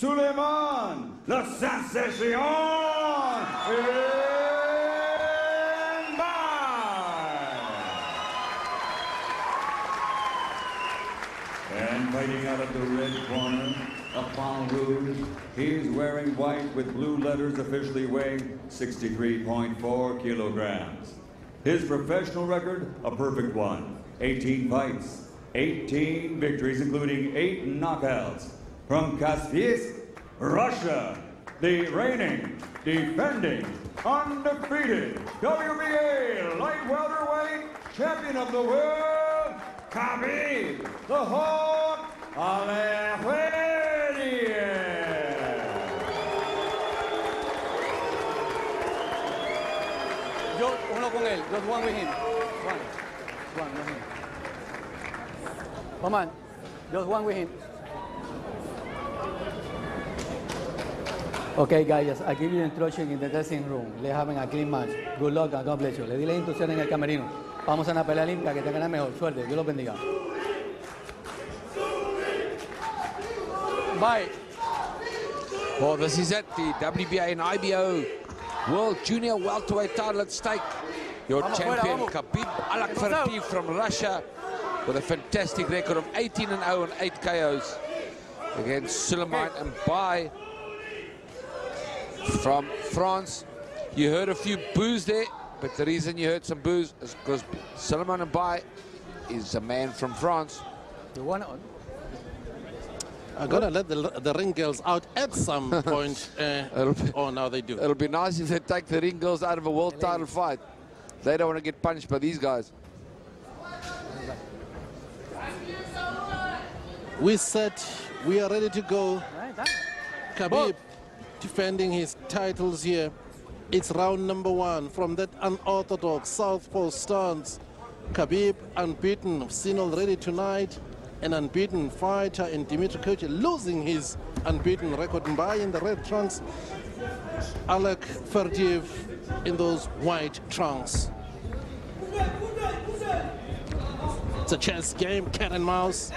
Souleymane, la sensation, And fighting out of the red corner, Upon Rouge, he's wearing white with blue letters officially weighing 63.4 kilograms. His professional record, a perfect one. 18 fights, 18 victories, including 8 knockouts. From Kaspiysk, Russia, the reigning, defending, undefeated WBA light welterweight champion of the world, Khabib, the Hawk Alejandro. Yo, uno con él. Just one with him. One. One with him. Come on. Just one with him. Okay, guys, I give you instruction in the dressing room. Let's have a clean match. Good luck and God bless you. Le di la instrucción en el camerino. Vamos a una pelea limpia, que te gane mejor. Suerte. Dios los bendiga. Bye. Well, this is it, the WBA and IBO World Junior Welterweight title at stake. Your Vamos, champion, fuera. Khabib Allakhverdiev from Russia, with a fantastic record of 18 and 0 and 8 KOs against Souleymane Mbaye from France. You heard a few boos there, but the reason you heard some boos is because Souleymane Mbaye is a man from France. The one on. I'm gonna let the, the ring girls out at some point. Uh, be- oh, now they do. It'll be nice if they take the ring girls out of a world title fight. They don't want to get punched by these guys. We said we are ready to go. Right, that. Khabib defending his titles here. It's round number one from that unorthodox southpaw stance. Khabib unbeaten, seen already tonight. An unbeaten fighter in Dimitri Koche losing his unbeaten record by in the red trunks. Allakhverdiev in those white trunks. It's a chess game, cat and mouse.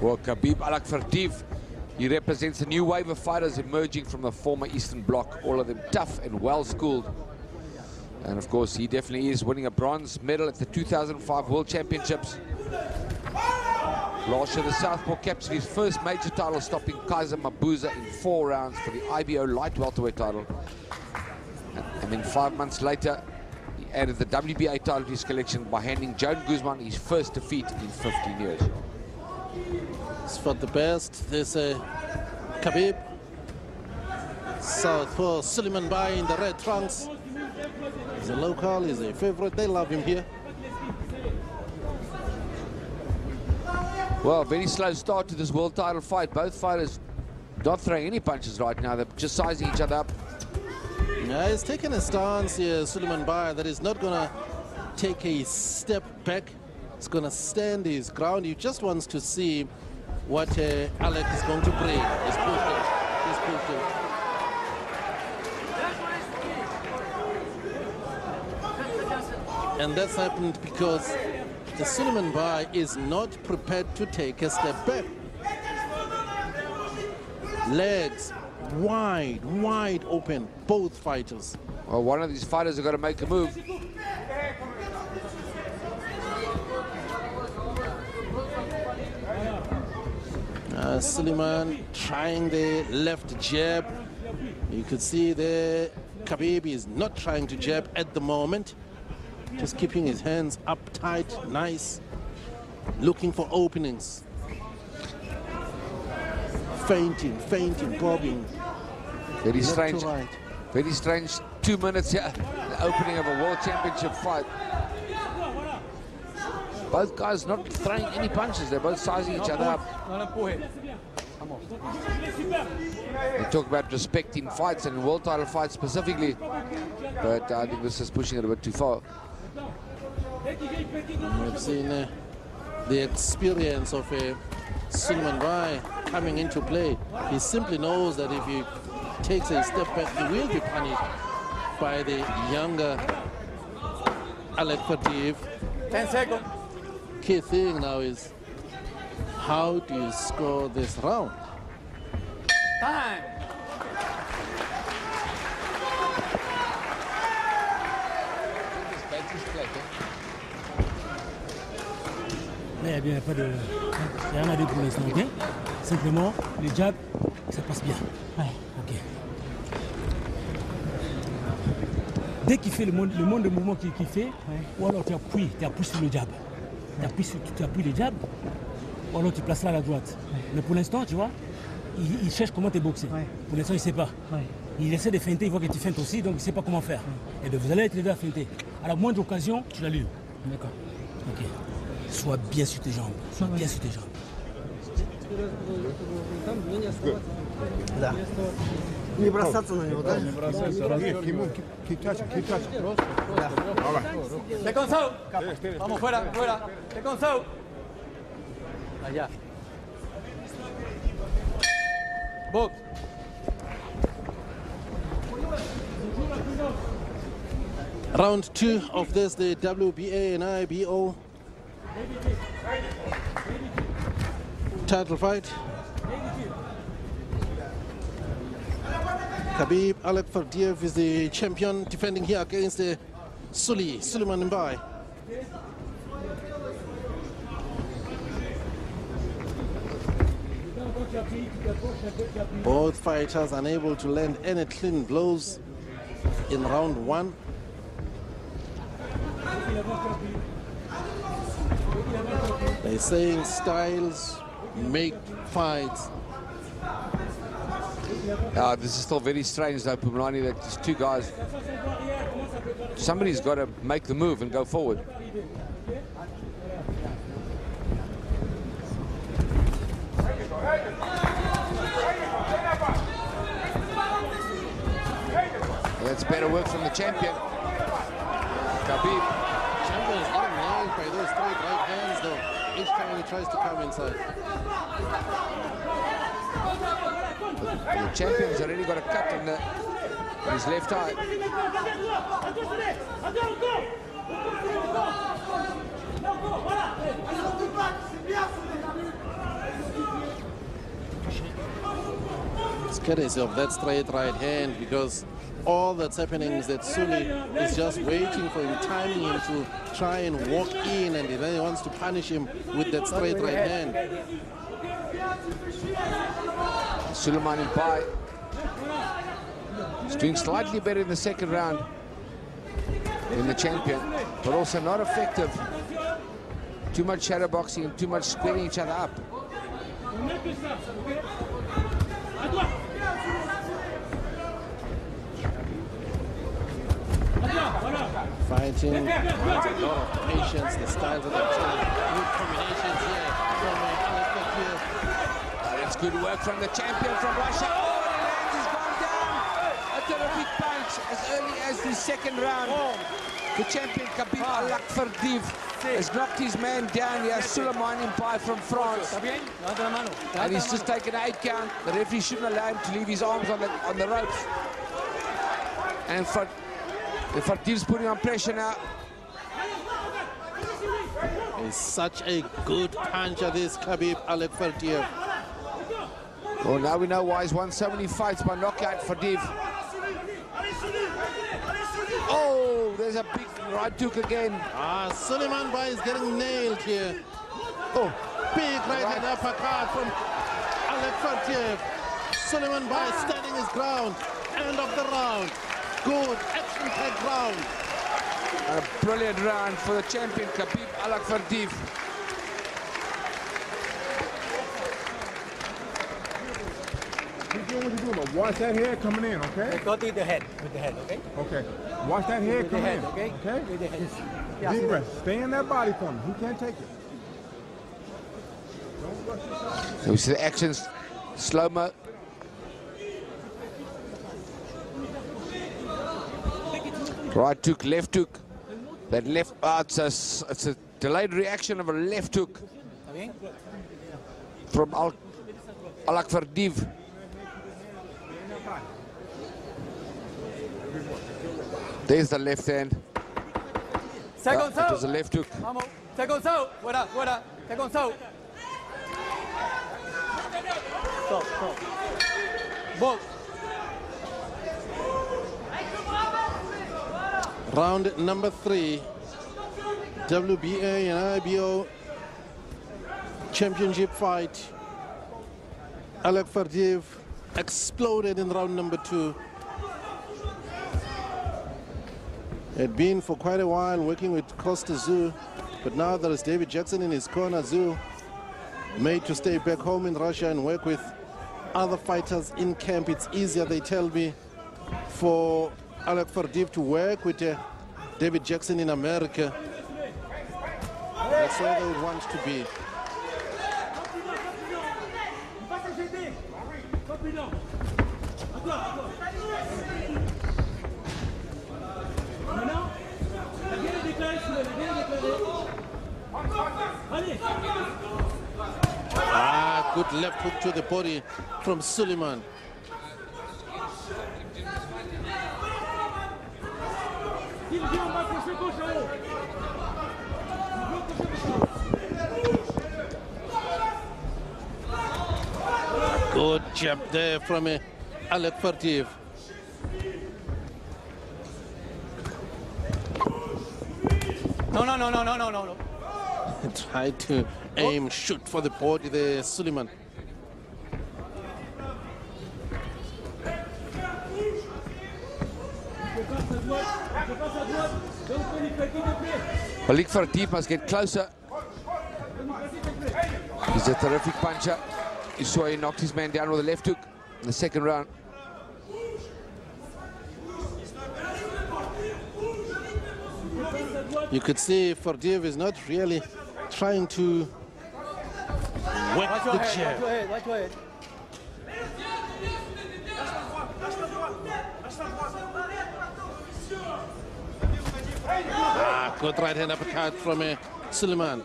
Well, Khabib Allakhverdiev, he represents a new wave of fighters emerging from the former Eastern Bloc, all of them tough and well-schooled. And of course, he definitely is winning a bronze medal at the 2005 World Championships. Last year, the Southpaw captured his first major title, stopping Kaizer Mabuza in four rounds for the IBO light welterweight title. And, then five months later, he added the WBA title to his collection by handing Joan Guzman his first defeat in 15 years. It's for the best. There's a Khabib. South for Souleymane Bai in the red trunks. He's a local, he's a favorite. They love him here. Well, very slow start to this world title fight. Both fighters not throwing any punches right now. They're just sizing each other up. Yeah, he's taking a stance here, Souleymane Bai, that is not going to take a step back. He's going to stand his ground. He just wants to see what uh, Alec is going to bring. He's pushed. He's pushed. And that's happened because the Souleymane Bai is not prepared to take a step back. Legs wide, wide open, both fighters. Well, one of these fighters are going to make a move. Uh, Souleymane trying the left jab. You could see there Khabib is not trying to jab at the moment. Just keeping his hands up tight, nice. Looking for openings. Fainting, fainting, bobbing. Very Left to strange. right. Very strange two minutes here. The opening of a world championship fight. Both guys not throwing any punches. They're both sizing each other up. No lo empuje. Vamos. They talk about respecting fights and world title fights specifically. But I think this is pushing it a bit too far. We've seen uh, the experience of uh, Souleymane Bai coming into play. He simply knows that if he takes a step back, he will be punished by the younger Allakhverdiev. 10 seconds. Key thing now is how do you score this round? Time. Mais il n'y a pas de. Il y a rien à dire pour l'instant, ok? Simplement, le jab, ça passe bien. Ouais. Ok. Dès qu'il fait le monde, le monde de mouvement qu'il qu'il fait, ou alors tu appuies, tu appuies sur le jab. Tu appuies, sur, tu appuies le jab, ou alors tu places là à la droite. Mais pour l'instant, tu vois, il, il cherche comment te boxer. Pour l'instant, il ne sait pas. Il essaie de feinter, il voit que tu feintes aussi, donc il ne sait pas comment faire. Et donc vous allez être les deux à feinter. À la moindre occasion, tu l'allumes. D'accord. Ok. Sois bien sur tes jambes. Sois bien sur tes jambes. Да. Не бросаться на него, да? Te consou. Vamos, fuera, fuera. Te consou. Allá. Box. Round two of this, the WBA and IBO title fight. Khabib Allakhverdiev is the champion defending here against the Suli, Souleymane Mbaye. Both fighters unable to land any clean blows in round one. They're saying styles make fights. Uh, this is still very strange though, Pumlani, that these two guys, somebody's got to make the move and go forward. That's better work from the champion. Khabib. Champion is getting nailed by those straight right hands though. Each time he tries to come inside. The champion's already got a cut on, the, his left eye. Of that straight right hand because all that's happening is that Suli is just waiting for him, timing him to try and walk in and then he wants to punish him with that straight right hand. Souleymane Mbaye is doing slightly better in the second round than the champion, but also not effective. Too much shadow boxing and too much squaring each other up. Fighting a lot of patience, the styles of the good combinations here from uh, Alex Bakir. Uh, That's good work from the champion from Russia. Oh, and he lands, he's gone down. A terrific punch as early as the second round. The champion Khabib Allakhverdiev has knocked his man down here, Souleymane Mbaye from France. And he's just taken eight count. The referee shouldn't allow him to leave his arms on the on the ropes. And Far- Fardiv's putting on pressure now. He's such a good puncher, this Khabib Allakhverdiev. Well, now we know why he's won so many fights by knockout Fardiv. Oh, there's a big right hook again. Ah, Souleymane Bai is getting nailed here. Oh, big right hand uppercut from Allakhverdiev. Suleiman Bai standing his ground. End of the round. Good action-packed round. A brilliant round for the champion Khabib Allakhverdiev. Keep doing what you're doing, but watch that head coming in, okay? Got it the head, with the head, okay? Okay. Watch that head With the come head, in, okay? okay? With the head. Deep breath. Stay in that body for me. He can't take it. We see the actions, slow-mo. Right hook, left hook. That left, ah, it's a, s- it's a delayed reaction of a left hook from Al Allakhverdiev. There's the left hand. Second it was a left hook. Vamos. Second out. Fuera, fuera. Second out. Stop, stop. Book. Round number three. WBA and IBO championship fight. Allakhverdiev exploded in round number two. Had been for quite a while working with Kostya Tszyu, but now there is David Jackson in his corner. Tszyu made to stay back home in Russia and work with other fighters in camp. It's easier, they tell me, for Allakhverdiev to work with uh, David Jackson in America. That's where they want to be. Ah, good left hook to the body from Souleymane. Good jab there from uh, Allakhverdiev. No, no, no, no, no, no, no, Try to aim, shoot for the body there, Souleymane. Malik Fardiev must get closer. He's a terrific puncher. You saw he knocked his man down with a left hook in the second round. You could see Fardiev is not really trying to work Watch the your head, watch jab. your head, watch your head. Ah, good right hand uppercut from uh, Souleymane.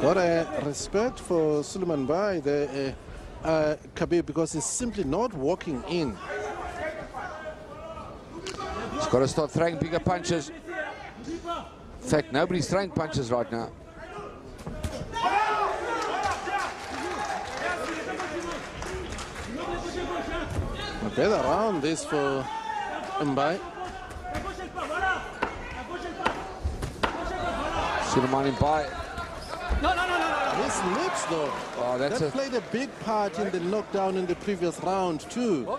Got a respect for Souleymane by the uh, uh, Khabib because he's simply not walking in. He's got to start throwing bigger punches. In fact, nobody's throwing punches right now. A better round this for Mbaye. Souleymane by. No, no, no, no, no. His lips though. Oh, that's that a, played a big part in the knockdown in the previous round too.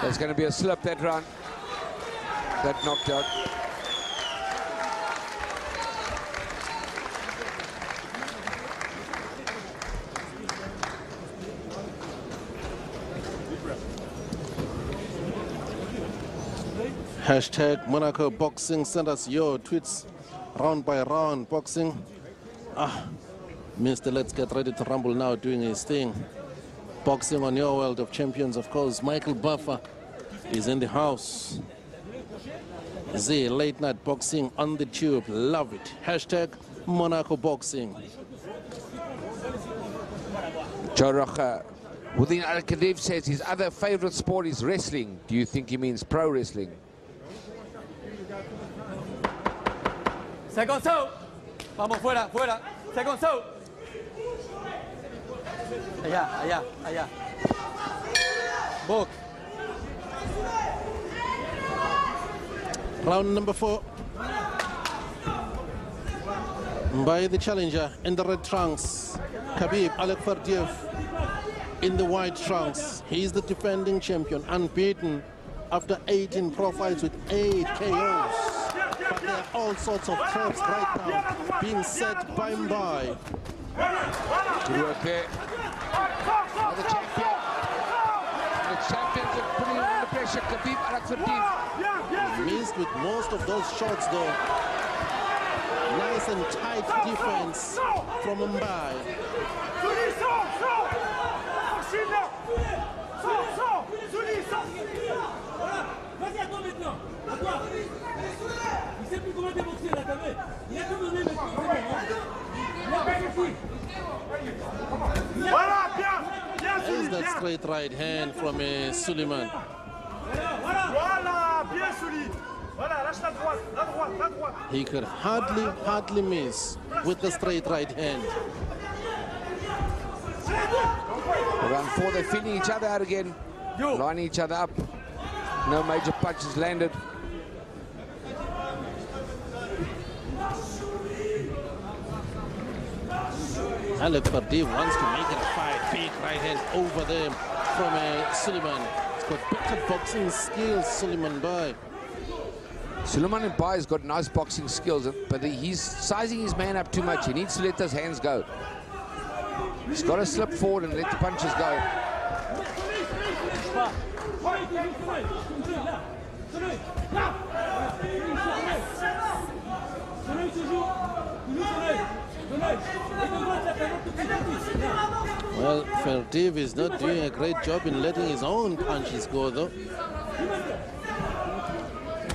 there's going to be a slip that round. That knocked out. Hashtag Monaco Boxing. Send us your tweets round by round. Boxing. Ah, Mr. Let's Get Ready to Rumble now doing his thing. Boxing on your world of champions, of course. Michael Buffer is in the house. Z late night boxing on the tube. Love it. Hashtag Monaco Boxing. Joe Rocha. Within Al Khadif says his other favorite sport is wrestling. Do you think he means pro wrestling? Second so. Vamos, fuera, fuera. Second so. Allá, allá, allá. Book. Round number four. By the challenger in the red trunks, Khabib Allakhverdiev in the white trunks. He's the defending champion, unbeaten after 18 pro fights with 8 KOs. But there are all sorts of traps right now being set by Mbaye. Good work there. Now the champion. The champions are putting under pressure. Khabib Al Missed with most of those shots though. Nice and tight defense from Mbaye. Vas-y, à toi maintenant. À toi. Il sait plus comment déboxer là, t'as vu Il a tout donné maintenant. c'est bon. Il a pas compris. Voilà, bien, bien, There's the that straight right hand from uh, Souleymane. Voilà, bien solide. Voilà, lâche la droite, la droite, la droite. He could hardly, hardly miss with the straight right hand. Round four, they're feeling each other out again, lining each other up. No major punches landed. Allakhverdiev wants to make it a fight. Big right hand over there from uh, Souleymane. He's got better boxing skills, Souleymane by. Souleymane Mbaye has got nice boxing skills, but he's sizing his man up too much. He needs to let those hands go. He's got to slip forward and let the punches go. Well, Ferdiv is not doing a great job in letting his own punches go, though.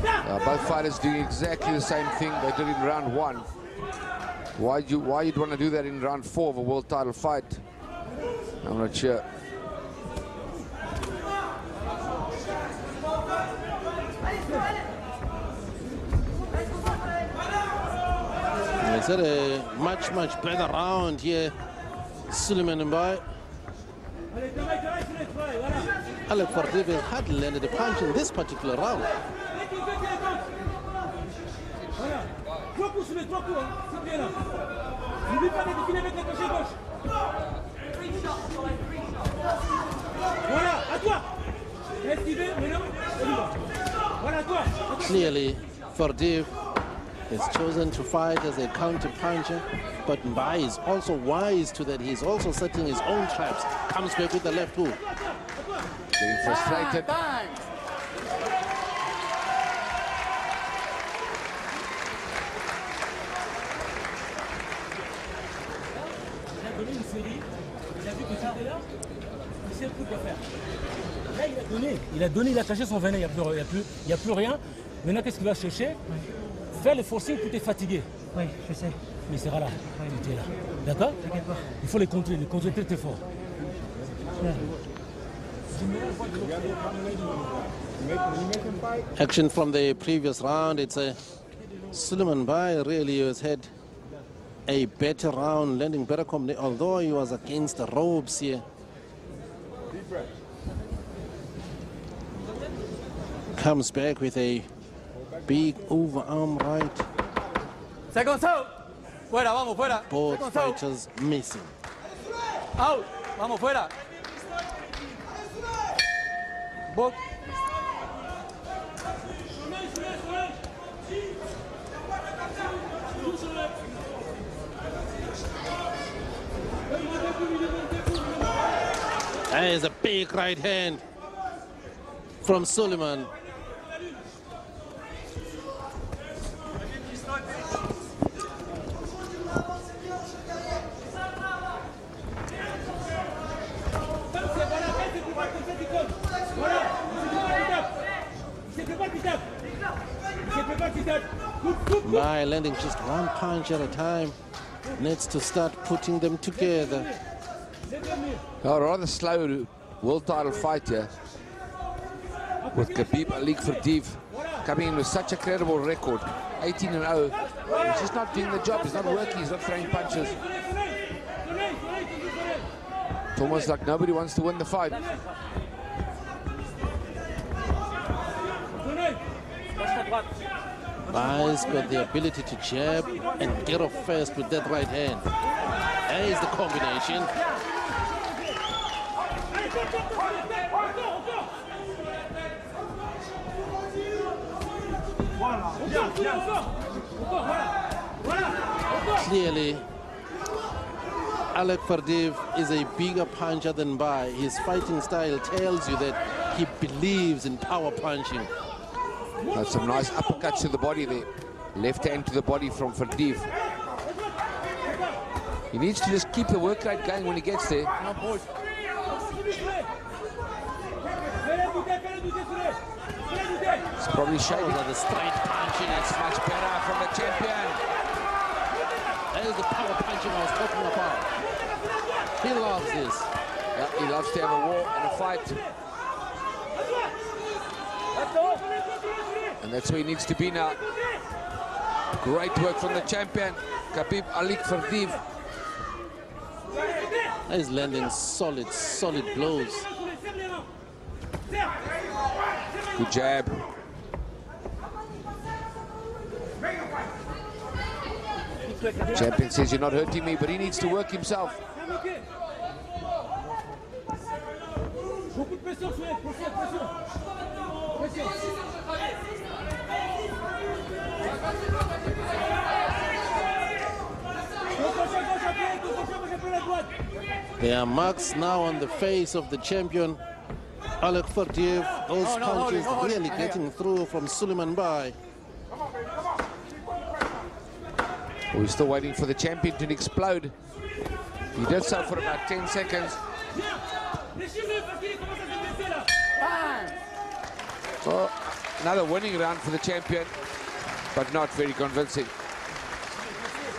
Uh, both fighters doing exactly the same thing they did in round one. Why you why you'd want to do that in round four of a world title fight? I'm not sure. It's had a much, much better round here. Souleymane Mbaye. Alec Fardiv has hardly landed a punch in this particular round. Clearly, Fardiv has chosen to fight as a counter puncher, but Mbaye is also wise to that. He's also setting his own traps. Comes back with the left hook. Getting frustrated. Il a donné une série, il a vu que c'était là, il sait plus quoi faire. Là, il a donné, il a donné, il a caché son venin, il n'y a, plus- il y a, plus- il y a plus rien. Maintenant, qu'est-ce qu'il va chercher Faire le forcing pour te fatiguer. Oui, je sais. Mais il sera là, tu es là. D'accord Il faut les contrer, les contrer très très fort. Action from the previous round. It's a Suleiman Bai really has had a better round, landing better combination, although he was against the ropes here. Comes back with a big overarm right. Second out. Fuera, vamos, fuera. Both Second out. fighters missing. Out. Vamos, fuera. Box. There's a big right hand from Souleymane. By landing just one punch at a time. Needs to start putting them together. A rather slow world title fight here with Khabib Allakhverdiev coming in with such a credible record, 18 and 0. He's just not doing the job. He's not working. He's not throwing punches. It's almost like nobody wants to win the fight. Bai's got the ability to jab and get off first with that right hand. There's the combination. Clearly, Allakhverdiev is a bigger puncher than Bai. His fighting style tells you that he believes in power punching. That's some nice uppercuts to the body there. Left hand to the body from Ferdiv. He needs to just keep the work rate going when he gets there. It's probably showing are the straight punching. It's much better from the champion. That is the power punching I was talking about. He loves this. He loves to have a war and a fight. And that's where he needs to be now. Great work from the champion, Khabib Allakhverdiev. He's landing solid, solid blows. Good jab. Champion says you're not hurting me, but he needs to work himself. There are marks now on the face of the champion, Allakhverdiev. Those No, no, punches no, hold really Here. getting through from Suleiman Bai. We're still waiting for the champion to explode. He did so for about 10 seconds. So, another winning round for the champion, but not very convincing.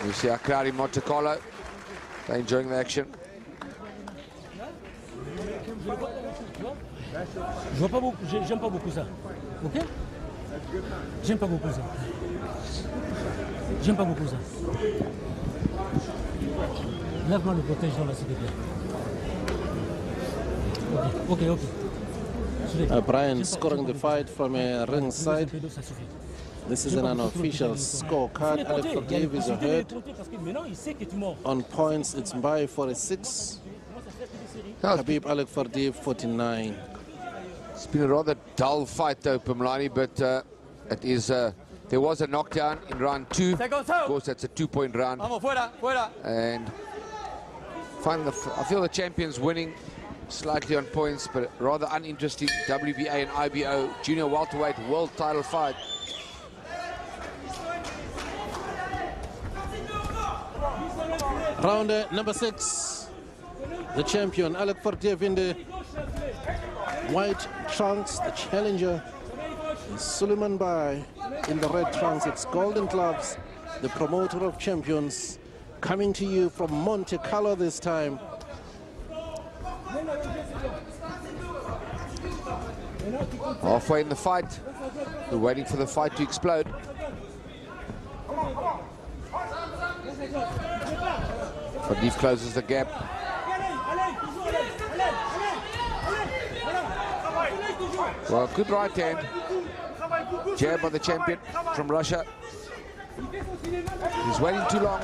You see our crowd enjoying the action. Je vois pas beaucoup, j'ai- j'aime pas beaucoup ça. Ok J'aime pas beaucoup ça. J'aime pas beaucoup ça. Lève-moi le protège dans la s'il te. Ok, ok, ok. Soulève. Uh, Brian scoring the fight from a ça. ringside. Un peu d'eau, ça suffit. This is J'aime an pas unofficial scorecard. Il faut les Alec compter, il y a les Ferdiev is possibilités de les ahead. compter parce que maintenant il sait que tu mords. On points, it's Bai 46, Khabib Allakhverdiev 49. It's been a rather dull fight though, Pumlani, but uh, it is, uh, there was a knockdown in round two. Of course, that's a two-point round. Vamos, fuera, fuera. and find the, I feel the champion's winning slightly on points, but rather uninteresting WBA and IBO junior welterweight world title fight. Round number six. The champion, Allakhverdiev in the white trunks, the challenger. Suleiman Bai in the red trunks. It's Golden Gloves, the promoter of champions, coming to you from Monte Carlo this time. Halfway in the fight, we're waiting for the fight to explode. Fadif closes the gap. Well, good right hand. Jab by the champion from Russia. He's waiting too long.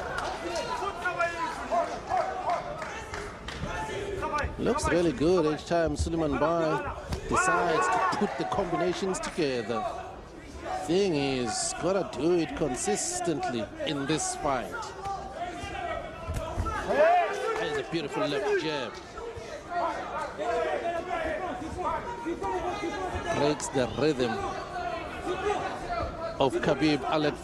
Looks really good each time Souleymane Bai decides to put the combinations together. Thing is, gotta do it consistently in this fight. There's a beautiful left jab. Breaks the rhythm of Khabib Alec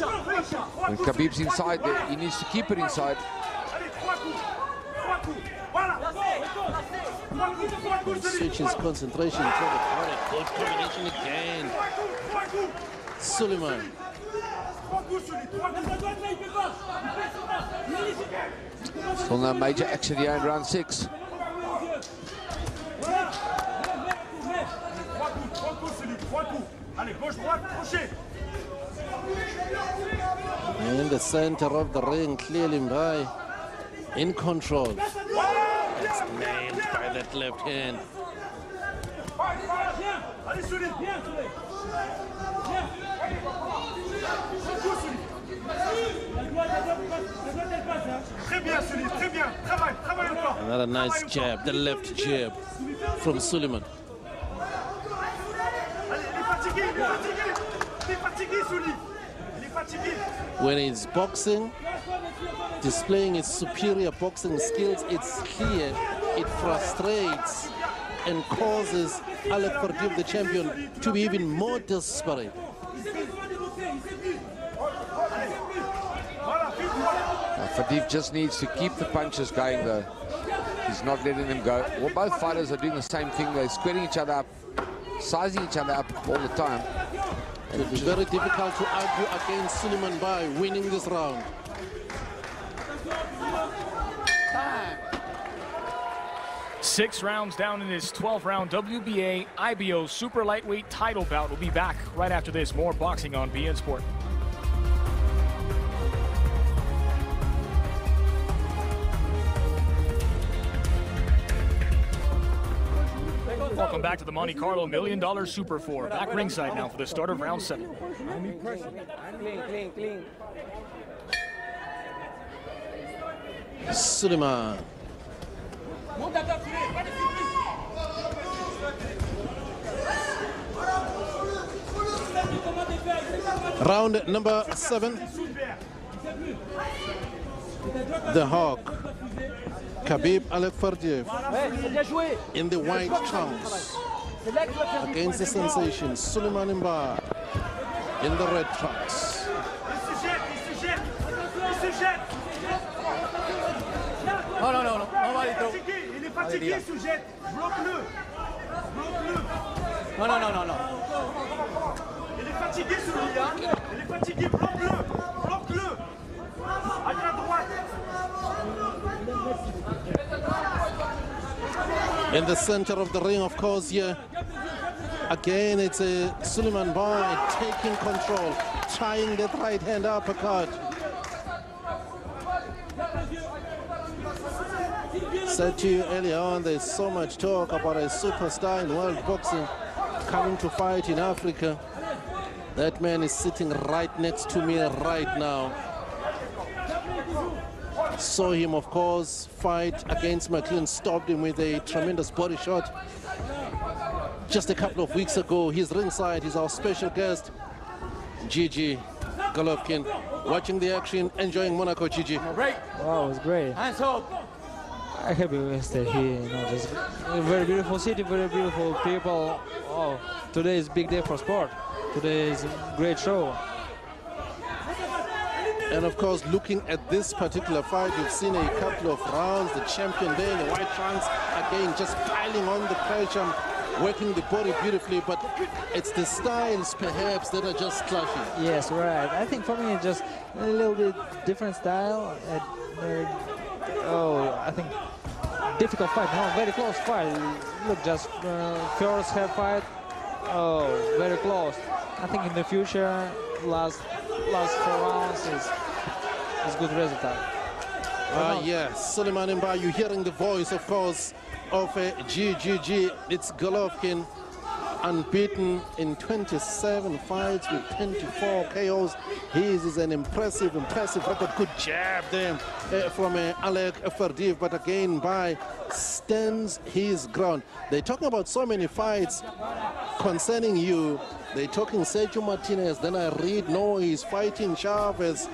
When Khabib's inside there, he needs to keep it inside. Allez, trois coups. Trois coups. Voilà. Trois coups, trois coups, celui. Switches concentration to the what a good combination again. Trois coups, trois coups. Souleymane. Trois coups, celui. Trois coups. Still no major action here in round six. Trois coups, trois coups, celui. Trois coups. Allez, gauche, droite, crochet. In the center of the ring, clearly by in control. It's nailed by that left hand. Another nice jab, the left jab from Souleymane. Fatigué, il est fatigué. Il est fatigué, celui. Il est fatigué. When it's boxing, displaying its superior boxing skills, it's clear it frustrates and causes Allakhverdiev, the champion, to be even more desperate. Fadif just needs to keep the punches going though. He's not letting them go. Well, both fighters are doing the same thing. They're squaring each other up, sizing each other up all the time. And it'll be very difficult to argue against Souleymane by winning this round. Six rounds down in this 12 round WBA IBO super lightweight title bout. We'll be back right after this. More boxing on BN Sport. Welcome back to the Monte Carlo Million Dollar Super Four. Back ringside now for the start of round seven. Clean, clean, clean. Souleymane. Round number seven. The Hawk. Khabib Allakhverdiev Ouais, c'est bien joué. in the white trunks C'est là que tu vas faire du against the point, c'est sensation Souleymane Imba in the red trunks. Non, non, non, non. On va Il aller est tôt. fatigué, il est fatigué, il se jette. Bloque-le. Bloque-le. Non, non, non, non, non. Il est fatigué celui-là. Il est fatigué, bloque-le. Bloque-le. In the center of the ring, of course, here. Again, it's a Souleymane Boy taking control, trying that right hand uppercut. Said to you earlier on, there's so much talk about a superstar in world boxing coming to fight in Africa. That man is sitting right next to me right now. Saw him, of course, fight against Macklin, stopped him with a tremendous body shot. Just a couple of weeks ago, he's ringside, he's our special guest, Gigi Golovkin. Watching the action, enjoying Monaco, Gigi. Wow, it was great. Hands up. I'm happy we stay here. You know, just a very beautiful city, very beautiful people. Oh, today is big day for sport. Today is a great show. And of course, looking at this particular fight, you've seen a couple of rounds. The champion there, the white trunks, again, just piling on the pressure, working the body beautifully. But it's the styles, perhaps, that are just clashing. Yes, right. I think for me, it's just a little bit different style. Uh, uh, oh, I think difficult fight. No, very close fight. Look, just uh, first half fight. Oh, very close. I think in the future, last last four rounds is is good result. Ah, yes, Souleymane Imba, you're hearing the voice, of course, of uh, GGG. It's Golovkin, unbeaten in 27 fights with 24 KOs. His is an impressive, impressive record. Good jab there uh, from uh, Alek Ferdiev, but again, by stands his ground. They're talking about so many fights concerning you. They're talking Sergio Martinez. Then I read, no, he's fighting Chavez.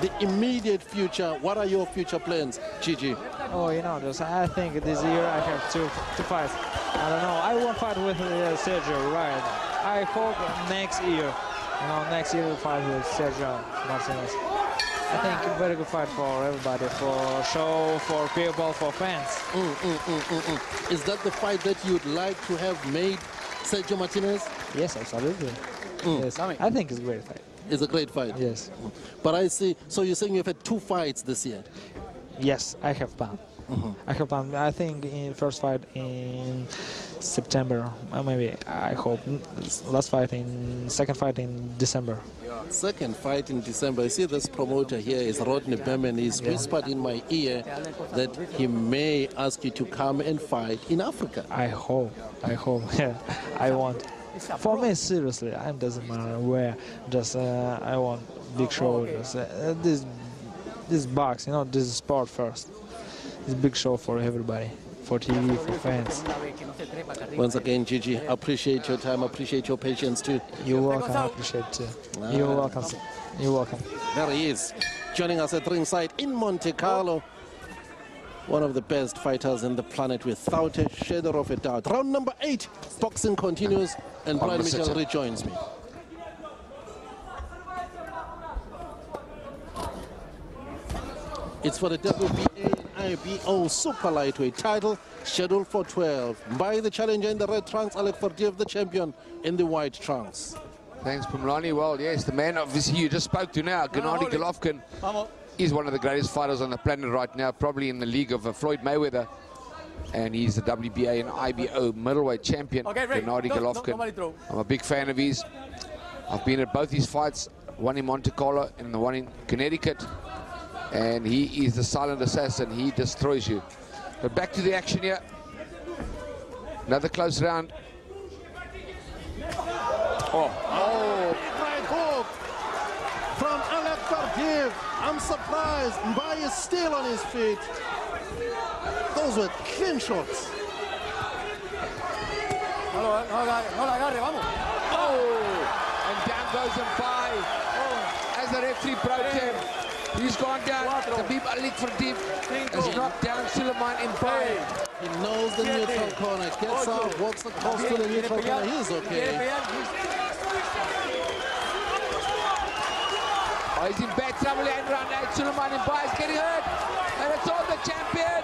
The immediate future. What are your future plans, Gigi? Oh, you know, just I think this year I have two two fights. I don't know. I won't fight with uh, Sergio, right? I hope next year, you know, next year we'll fight with Sergio Martinez. I think a very good fight for everybody, for show, for people, for fans. Mm, mm, mm, mm, mm. Is that the fight that you'd like to have made Sergio Martinez? Yes, absolutely. Mm. Yes, I think it's a great fight. It's a great fight. Yes. But I see, so you're saying you've had two fights this year? Yes, I have plan. Mhm. I have plan. I think in first fight in September, uh, maybe. I hope last fight in second fight in December. Second fight in December. I see this promoter here is Rodney Berman. He's whispered in my ear that he may ask you to come and fight in Africa. I hope. I hope. Yeah, I want. For me, seriously, it doesn't matter where. Just uh, I want big show. Uh, this this box, you know, this is sport first. It's a big show for everybody, for TV, for fans. Once again, Gigi, appreciate your time, appreciate your patience too. You're welcome. I appreciate it too. You're ah. welcome. sir. You're welcome. There he is, joining us at ringside in Monte Carlo. One of the best fighters in the planet without a shadow of a doubt. Round number eight, boxing continues, and Brian the Mitchell rejoins me. It's for the WBA IBO Super Lightweight title, scheduled for 12. By the challenger in the red trunks, Allakhverdiev, the champion in the white trunks. Thanks, Pumlani. Well, yes, the man obviously you just spoke to now, Gennady. Golovkin, is one of the greatest fighters on the planet right now, probably in the league of uh, Floyd Mayweather. And he's the WBA and IBO middleweight champion, Okay, Ray. Gennady Golovkin. I'm a big fan of his. I've been at both his fights, one in Monte Carlo and the one in Connecticut. And he is the silent assassin. He destroys you. But back to the action here. Another close round. Oh, Oh, right hook from Alec Bardiev. I'm surprised. Mbaye is still on his feet. Those were clean shots. No lo, no lo no lo agarre, vamos. oh! And down goes Mbaye. Oh. As the referee broke him. He's gone down. Cuatro. Khabib Allakhverdiev Cinco. has knocked down Souleymane Mbaye. He knows the neutral corner. Gets Ocho. out, walks across to the Quiere neutral pelear, corner. He's quiere okay. pelear. Oh, he's in bad trouble and round eight. Souleymane Mbaye is getting hurt. And it's all the champion,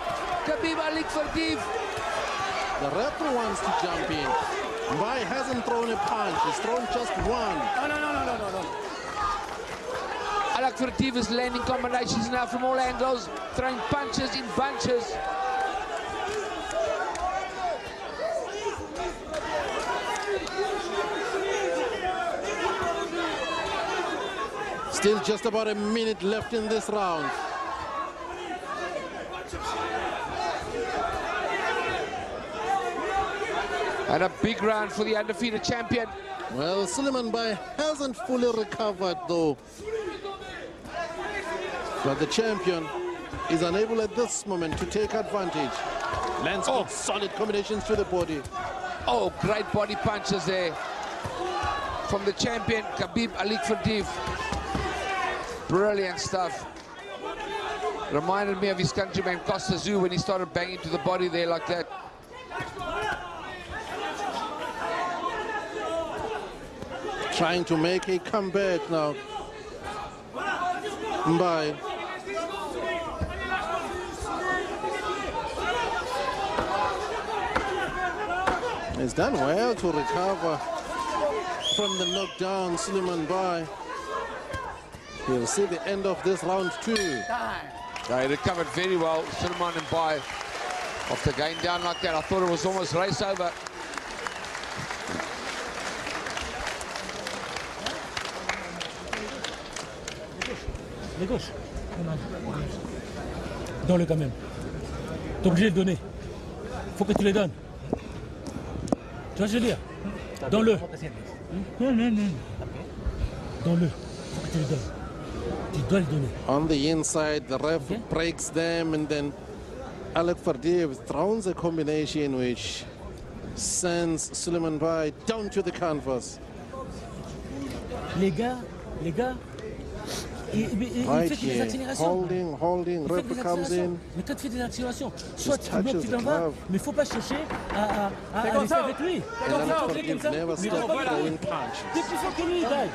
Khabib Allakhverdiev. The referee wants to jump in. Mbaye hasn't thrown a punch. He's thrown just one. No, no, no, no, no, no, no. Allakhverdiev is landing combinations now from all angles, throwing punches in bunches. Still just about a minute left in this round. And a big round for the undefeated champion. Well, Souleymane Mbaye hasn't fully recovered though. But the champion is unable at this moment to take advantage. Lands Oh. solid combinations to the body. Oh, great body punches there from the champion, Khabib Allakhverdiev. Brilliant stuff. Reminded me of his countryman Kostya Tszyu when he started banging to the body there like that. Trying to make a comeback now. Mbaye. He's done well to recover from the knockdown, Souleymane Mbaye. He'll see the end of this round two. Yeah, he recovered very well, Souleymane Mbaye. After going down like that, I thought it was almost race over. Les gauches. Donne-le quand même. T'es obligé de le donner. Faut que tu les donnes. Tu vois ce que je veux dire Donne-le. Non, non, non. Donne-le. Faut que tu le donnes. Tu dois le donner. On the inside, the ref Okay. breaks them, and then Allakhverdiev throws a combination which sends Souleymane Mbaye down to the canvas. Les gars, les gars, accélérations. holding, holding, Il fait ref des comes in. Mais quand tu fais des accélérations, soit tu touches bloques, tu t'en vas, glove. mais il faut pas chercher à, à, à, à rester avec lui. C'est And comme ça. Comme Fardiev ça. Mais stopped voilà. throwing punches. T'es plus fort que lui, Dai.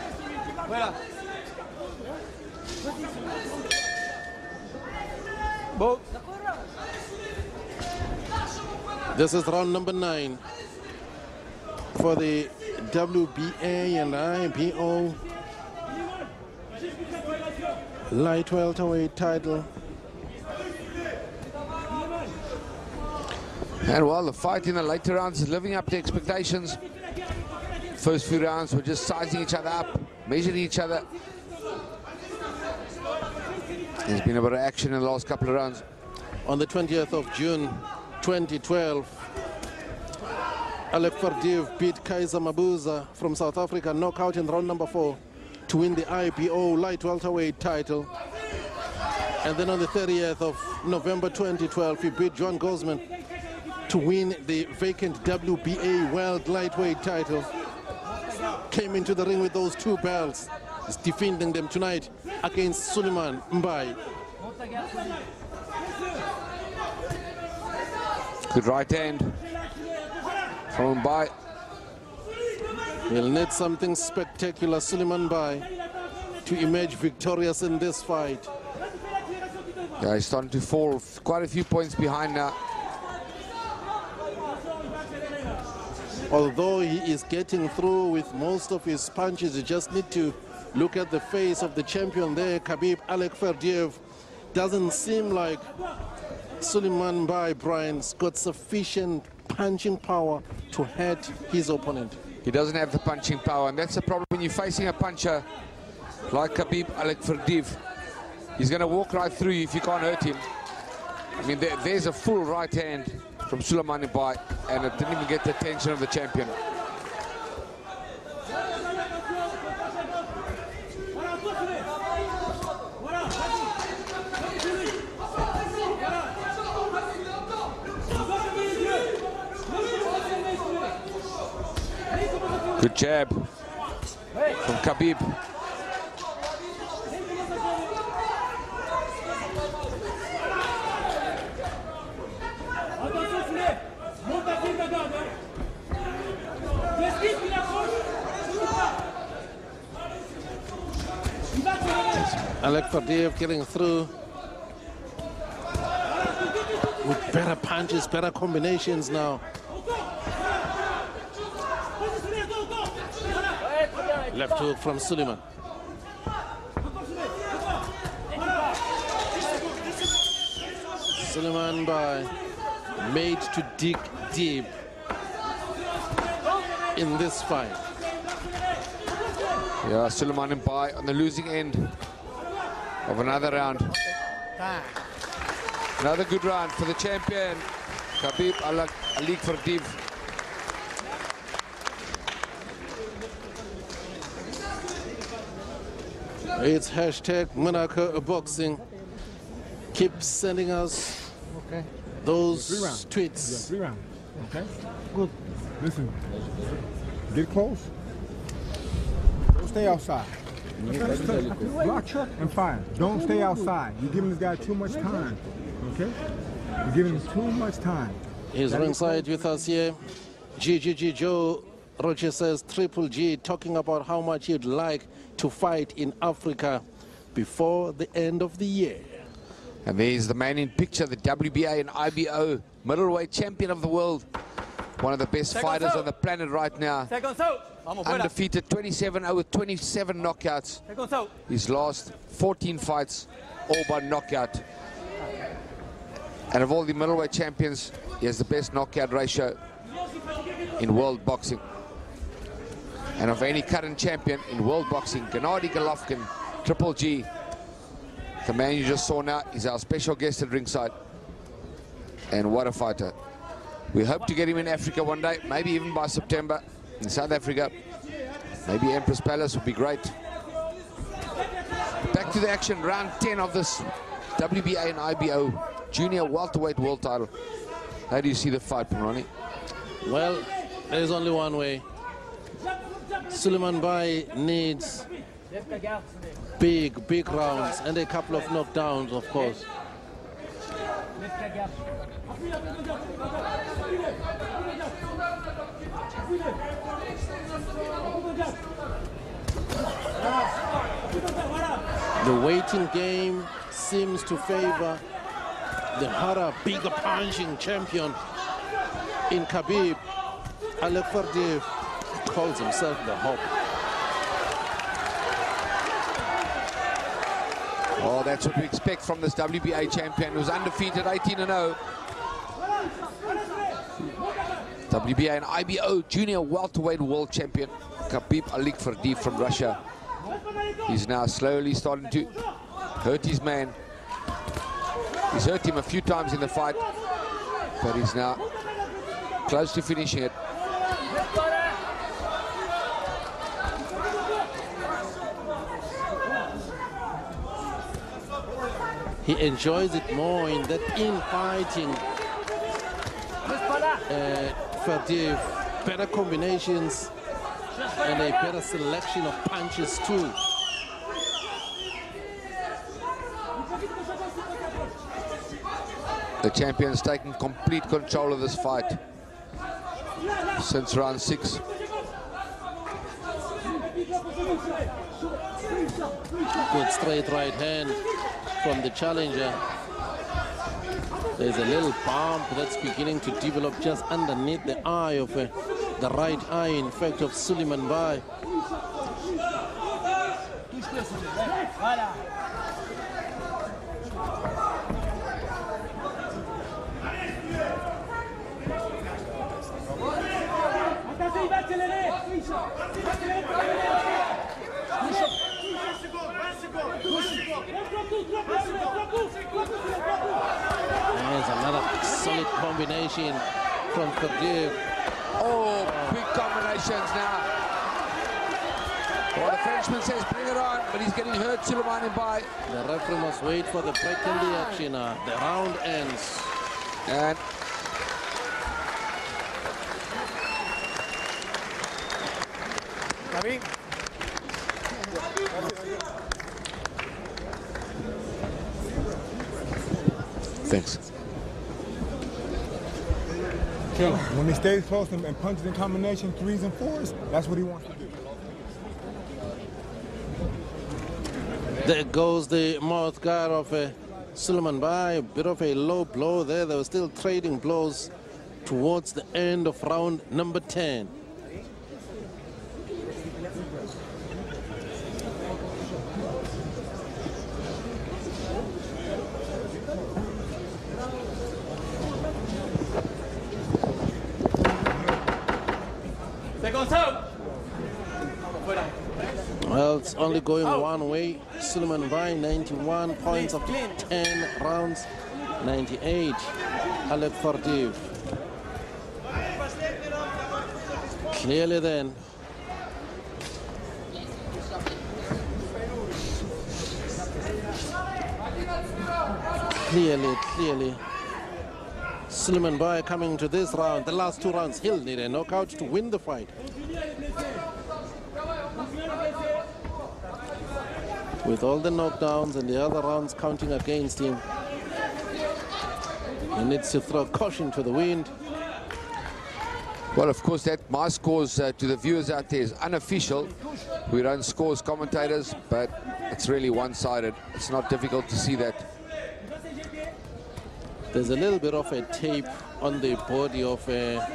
Voilà. Bon. This is round number nine for the WBA and IBO light welterweight title. And while the fight in the later rounds is living up to expectations, first few rounds were just sizing each other up, measuring each other. There's been a bit of action in the last couple of rounds. On the 20th of June 2012, Allakhverdiev beat Kaizer Mabuza from South Africa, knockout in round number four to win the IBO light welterweight title. And then on the 30th of November 2012, he beat Joan Guzman to win the vacant WBA world lightweight title. Came into the ring with those two belts. He's defending them tonight against Souleymane Mbaye. Good right hand from Mbaye. He'll need something spectacular, Souleymane Mbaye, to emerge victorious in this fight. Yeah, he's starting to fall quite a few points behind now. Although he is getting through with most of his punches, you just need to look at the face of the champion there, Khabib Allakhverdiev. Doesn't seem like Souleymane Mbaye Brian's got sufficient punching power to hurt his opponent. He doesn't have the punching power, and that's the problem when you're facing a puncher like Khabib Allakhverdiev. He's going to walk right through you if you can't hurt him. I mean, there, there's a full right hand from Souleymane Mbaye, and it didn't even get the attention of the champion. Good jab from Khabib. Attention, Filet Monte à pied, ta garde hein. Tu esquives, il approche Surtout pas Il va te lever Allakhverdiev getting through with better punches, better combinations now. Positionné, go, go Voilà Left hook from Souleymane. Souleymane Mbaye made to dig deep in this fight. Yeah, Souleymane Mbaye on the losing end of another round. Another good round for the champion, Khabib Allakhverdiev. It's hashtag Monaco Boxing. Keep sending us Okay. those Three rounds. Yeah, tweets. three rounds. Okay? Good. Listen, get close. Don't stay outside. Block and fire. Don't stay outside. You're giving this guy too much time. Okay? You're giving him too much time. He's ringside with us here. GGG Joe Roger says Triple G talking about how much he'd like to fight in Africa before the end of the year. And there's the man in picture, the WBA and IBO middleweight champion of the world. One of the best Second fighters out. on the planet right now. Seconds out. Undefeated 27 over 27 knockouts. Seconds out. His last 14 fights, all by knockout. And of all the middleweight champions, he has the best knockout ratio in world boxing. And of any current champion in world boxing, Gennady Golovkin, Triple G. The man you just saw now is our special guest at ringside. And what a fighter. We hope to get him in Africa one day, maybe even by September in South Africa. Maybe Empress Palace would be great. Back to the action, round 10 of this WBA and IBO junior welterweight world title. How do you see the fight, Ronnie? Well, there's only one way. Souleymane Mbaye needs big, big rounds and a couple of knockdowns, of course. The waiting game seems to favor the harder, bigger punching champion in Khabib. Alek calls himself the Hope. Oh, that's what we expect from this WBA champion who's undefeated 18 0. WBA and oh. IBO junior welterweight world champion Khabib Allakhverdiev from Russia. He's now slowly starting to hurt his man. He's hurt him a few times in the fight, but he's now close to finishing it. He enjoys it more in that infighting. Uh, Ferdiev, better combinations and a better selection of punches too. The champion's taken complete control of this fight since round six. Good straight right hand from the challenger. There's a little bump that's beginning to develop just underneath the eye of uh, the right eye, in fact, of Souleymane Mbaye. Attention, il va accélérer. Il va accélérer pour gagner. 20 secondes, 20 secondes, 20 secondes. Trois coups, trois coups, trois coups, trois coups, trois coups. There's another solid combination from Khabib. Oh, big combinations now. Well, the says bring it on, but he's getting hurt, Souleymane Mbaye. The referee must wait for the break in the action. Uh, the round ends. And David. thanks. When he stays close and, and punches in combination, threes and fours, that's what he wants to do. There goes the mouth guard of uh, Souleymane Mbaye. A bit of a low blow there. They were still trading blows towards the end of round number 10. Seconds out. Fuera. Well, it's only going one way. Souleymane Mbaye, 91 points of 10 rounds, 98. Allakhverdiev. Clearly then, clearly, clearly, Souleymane Mbaye coming to this round, the last two rounds, he'll need a knockout to win the fight. With all the knockdowns and the other rounds counting against him. He needs to throw caution to the wind. Well, of course, that my scores uh, to the viewers out there is unofficial. We run scores commentators, but it's really one-sided. It's not difficult to see that. There's a little bit of a tape on the body of uh,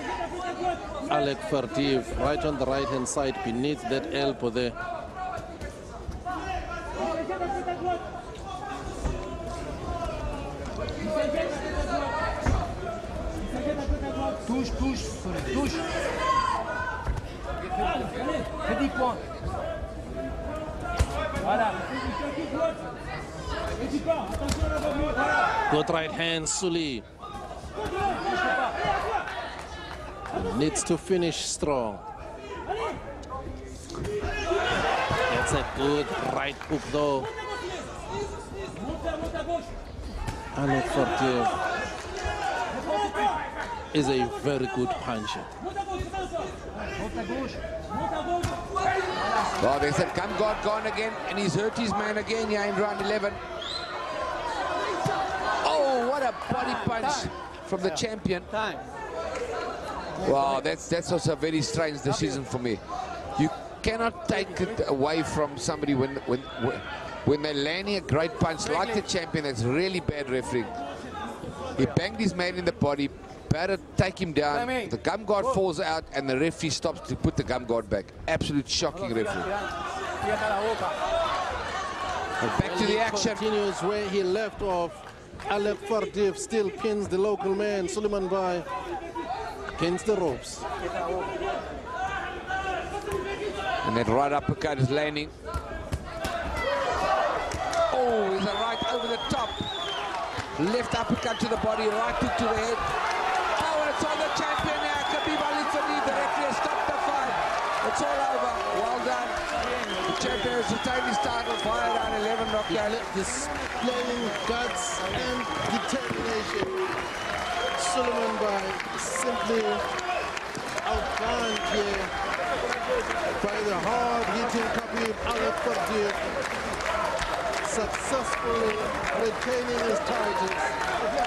Allakhverdiev, right on the right-hand side beneath that elbow there. Touche, Soleil. Fais 10 points. Voilà. Et tu pars, attention à la bas voilà. Good right hand, Suli. Needs to finish strong. That's a good right hook though. Fardiv is a very good puncher. Well, they said come God gone again, and he's hurt his man again here in round 11. Oh, what a body punch from the champion. Wow, that's that's also a very strange decision for me. You cannot take it away from somebody when when when, when they're landing a great punch like the champion. That's really bad refereeing. He banged his man in the body. Better take him down. The gum guard falls out, and the referee stops to put the gum guard back. Absolute shocking referee. Fíjate la boca. Back to the action. Continues where he left off. Allakhverdiev still pins the local man, Souleymane Mbaye, against the ropes. And that right uppercut is landing. Oh, he's a right over the top. Left uppercut to the body, right hook to the head. Oh, and it's on the champion now. Khabib Allakhverdiev, the referee has stopped the fight. It's all over. Well done. The champion has retained his title, fired down 11 knockout. Displaying guts and determination. Souleymane Mbaye simply outgunned here by the hard-hitting Khabib Allakhverdiev, successfully retaining his titles,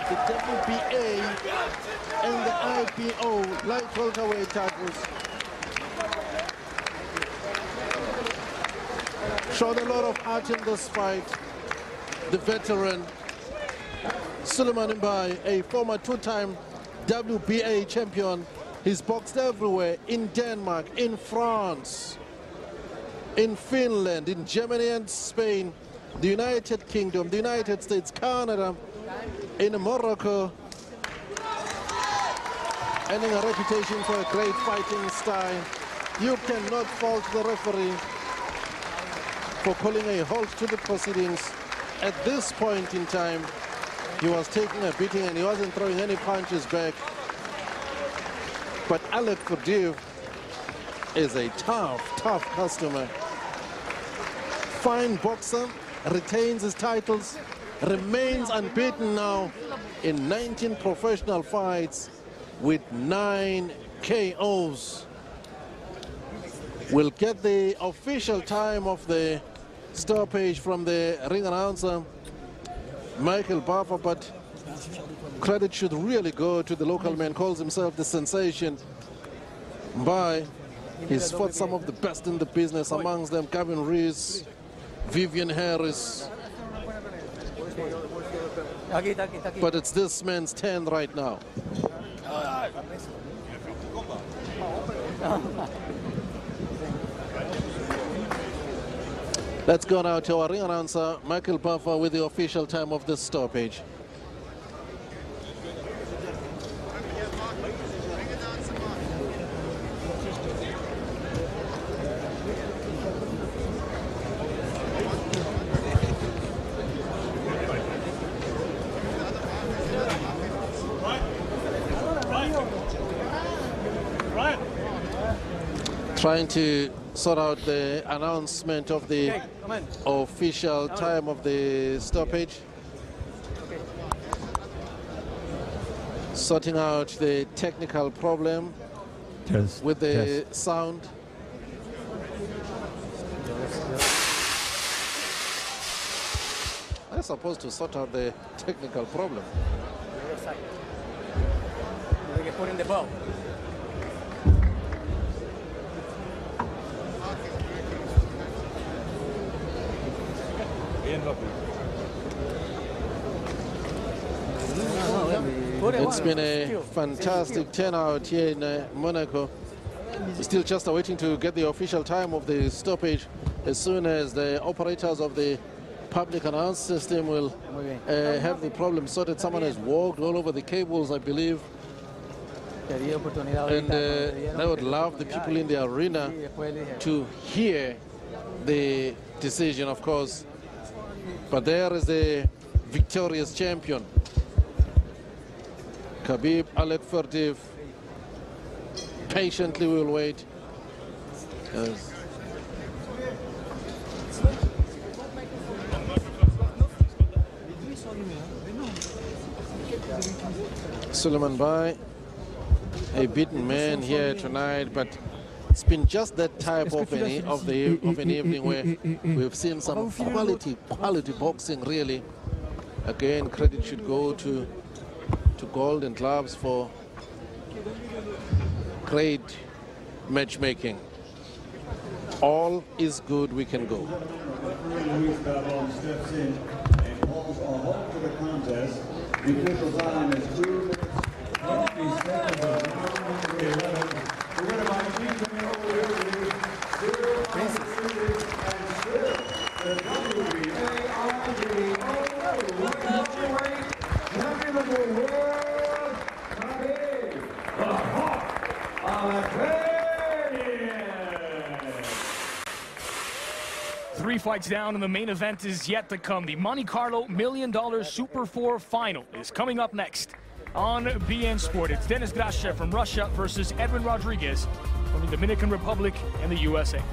the WBA and the IBO light welterweight titles. Showed a lot of heart in this fight. The veteran Souleymane Mbaye, a former two-time WBA champion, He's boxed everywhere in Denmark, in France, in Finland, in Germany and Spain, the United Kingdom, the United States, Canada, in Morocco, earning a reputation for a great fighting style. You cannot fault the referee for calling a halt to the proceedings. At this point in time, he was taking a beating and he wasn't throwing any punches back. But Allakhverdiev is a tough, tough customer. Fine boxer, retains his titles, remains unbeaten now in 19 professional fights with nine KOs. We'll get the official time of the stoppage from the ring announcer, Michael Buffer, but credit should really go to the local man, calls himself the sensation. By he's fought some of the best in the business, amongst them Gavin Rees, Vivian Harris. But it's this man's turn right now. Let's go now to our ring announcer, Michael Buffer, with the official time of this stoppage. Trying to sort out the announcement of the official time of the stoppage. Sorting out the technical problem Test, with the test. sound. I'm supposed to sort out the technical problem. put in the bow. It's been a fantastic turnout here in uh, Monaco. Still just waiting to get the official time of the stoppage. As soon as the operators of the public announce system will uh, have the problem sorted. Someone has walked all over the cables, I believe. And uh, I would love the people in the arena to hear the decision, of course. But there is the victorious champion. Khabib Allakhverdiev patiently will wait. Yes. Souleymane Mbaye, a beaten man here tonight, but it's been just that type of an, of the of an evening where we've seen some quality quality boxing really. Again, credit should go to to Golden Gloves for great matchmaking. All is good, we can go. Luis Pabon steps in and calls a halt to the. The official time is two minutes, Fights down, and the main event is yet to come. The Monte Carlo Million Dollar Super 4 Final is coming up next on BN Sport. It's Denis Grachev from Russia versus Edwin Rodriguez from the Dominican Republic and the USA.